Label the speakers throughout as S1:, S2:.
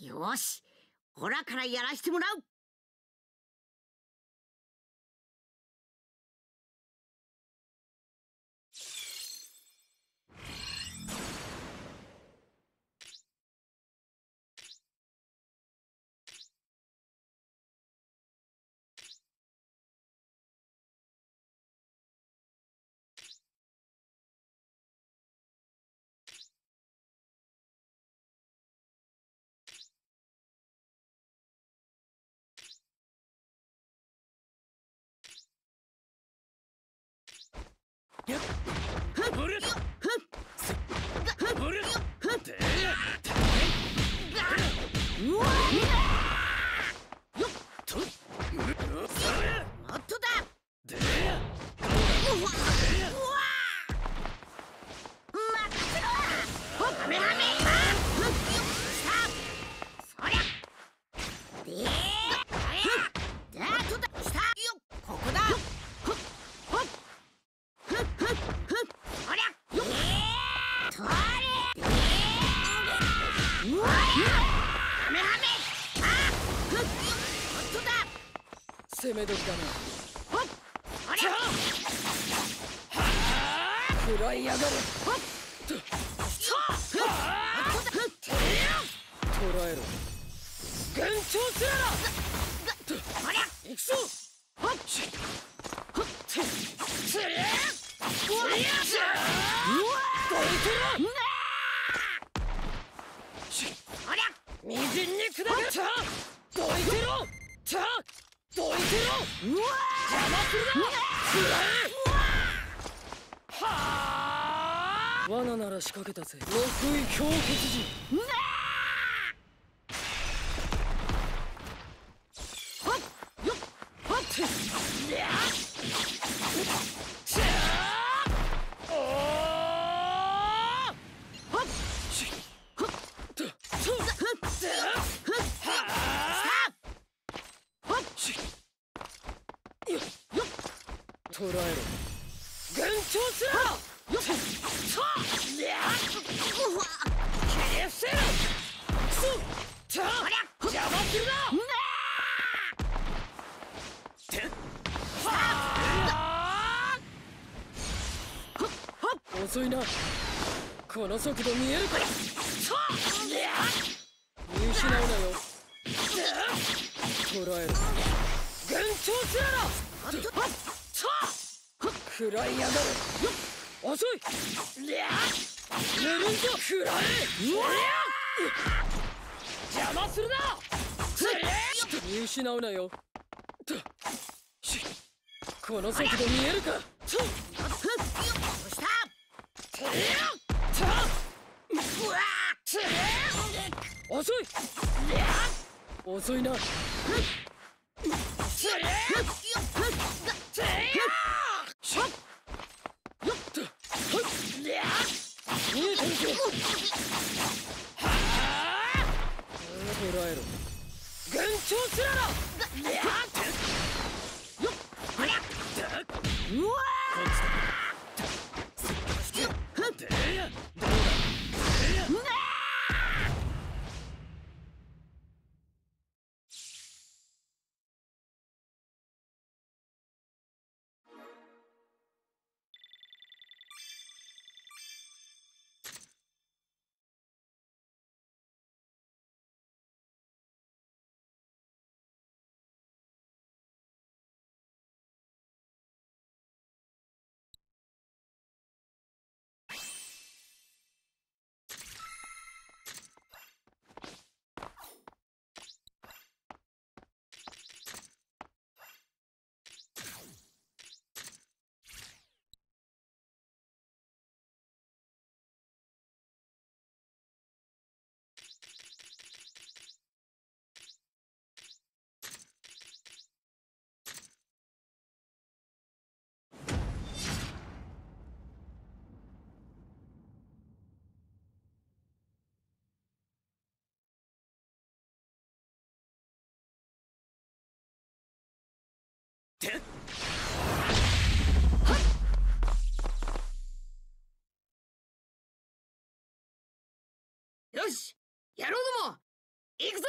S1: よしほらからやらしてもらう。うわめ
S2: 時だな。らいやがる
S1: ほっそうふっほっとだふっ
S2: 捕らえろ。幻聴す行くぞ
S1: ほっ
S2: どいてろ。みじんに砕け。たどいてろ。たどいてろ
S1: うわ
S2: 邪魔するな食らえはあ罠なら仕掛けたぜ。六位強決時遅いな。この速度見えるか見失うなよ。えろ幻聴食らいやがる遅いりゃ寝るんぞ食らえ！邪魔するな！見失うなよ。この速度見えるか？てるぞはあ捕らえろ。幻聴すらろて
S1: よし。やろう
S2: ど
S1: も。行くぞ。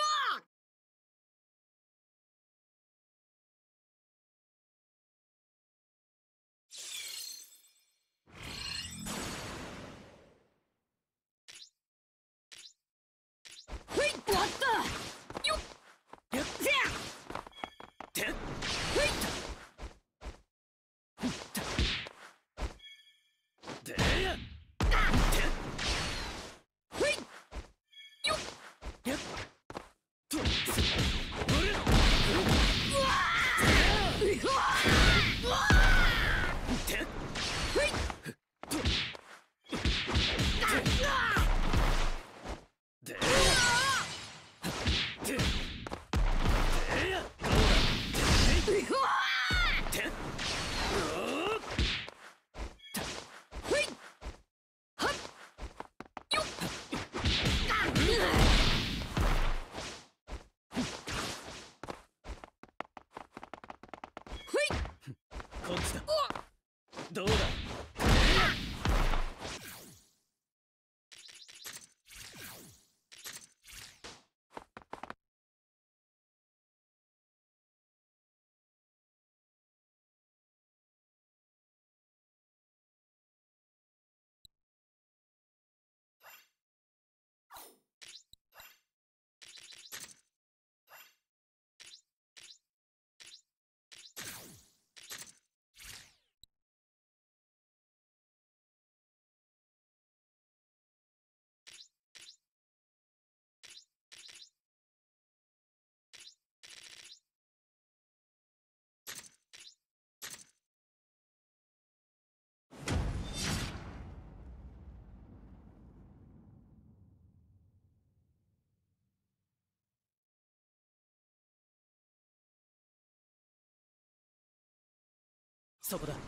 S3: そこだ。よっ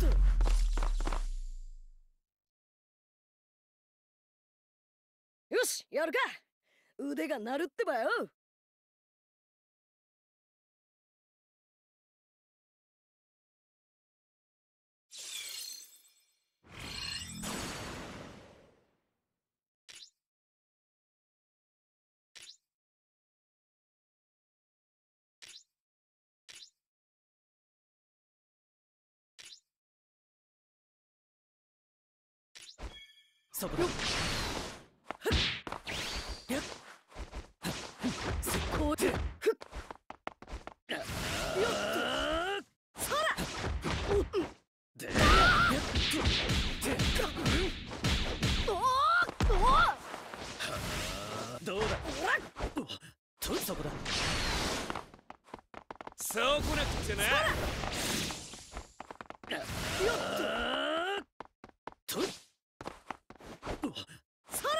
S3: と。
S4: よしやるか。腕が鳴るってばよ。
S3: そこだ。どうだとそこだそうこなくっちゃなよっとと
S4: そら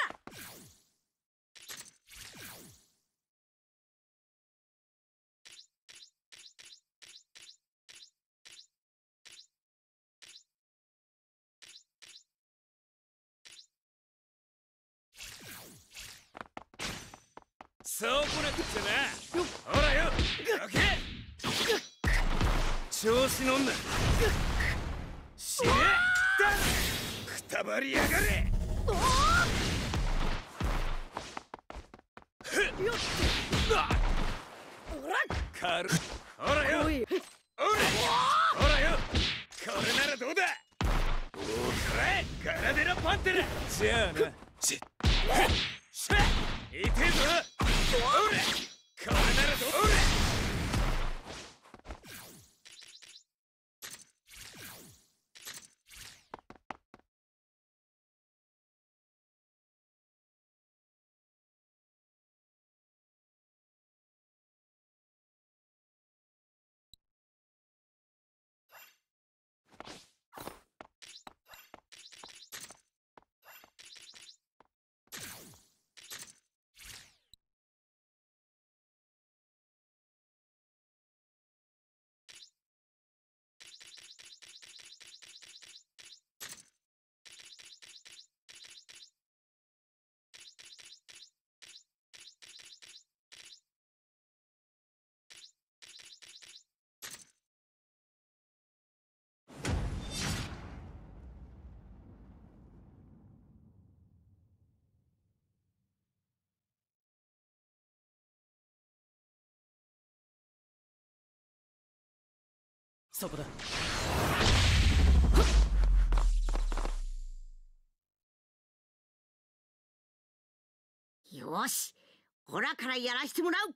S3: そうこなくっちゃなほらよどけ調子乗んな。死ね。だくたばりやがれ。ほらよ。ほらよ。これならどうだ。おーこれガラデラパンテラ。じゃあな。ししゃ。いてえぞ。ほら。これならどうほそこだ。
S1: よしほらからやらしてもらう。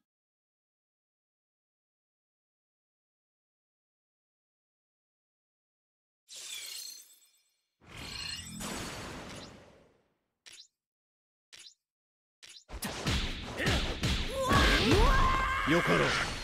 S5: よかろう。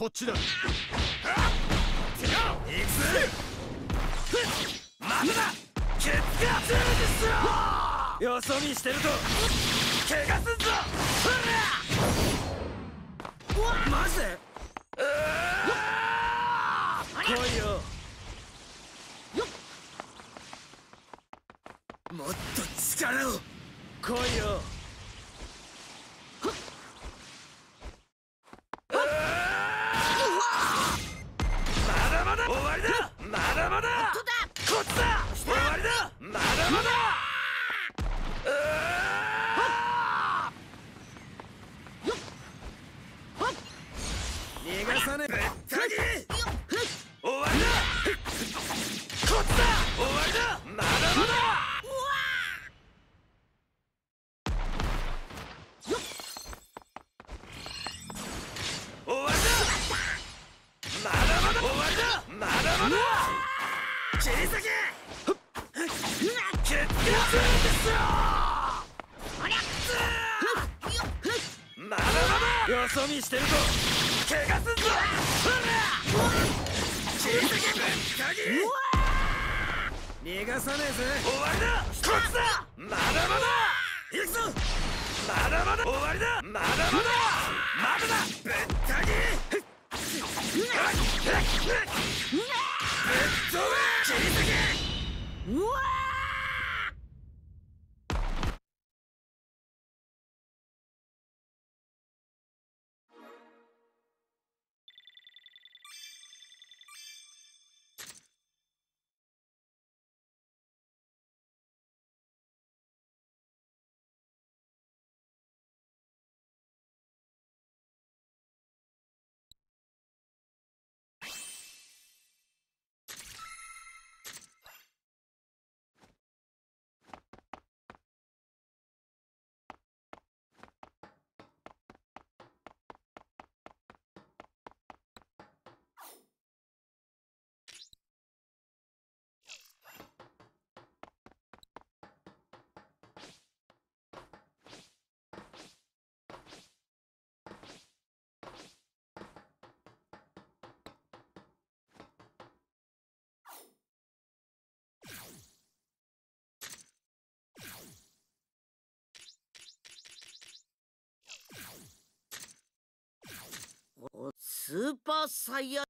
S5: こっちだ。
S3: よ。そ見してると。怪我すんぞ。マジで？切り裂け決定ですよ
S1: ありゃ
S3: まだまだよそ見してると怪我すんぞ切り裂けぶった切り逃がさねえぜ終わりだこっちだまだまだ行くぞまだまだ終わりだまだまだまだだぶった切りぶっ飛べ切り裂け
S1: うわスーパーサイヤ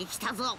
S1: しできたぞ。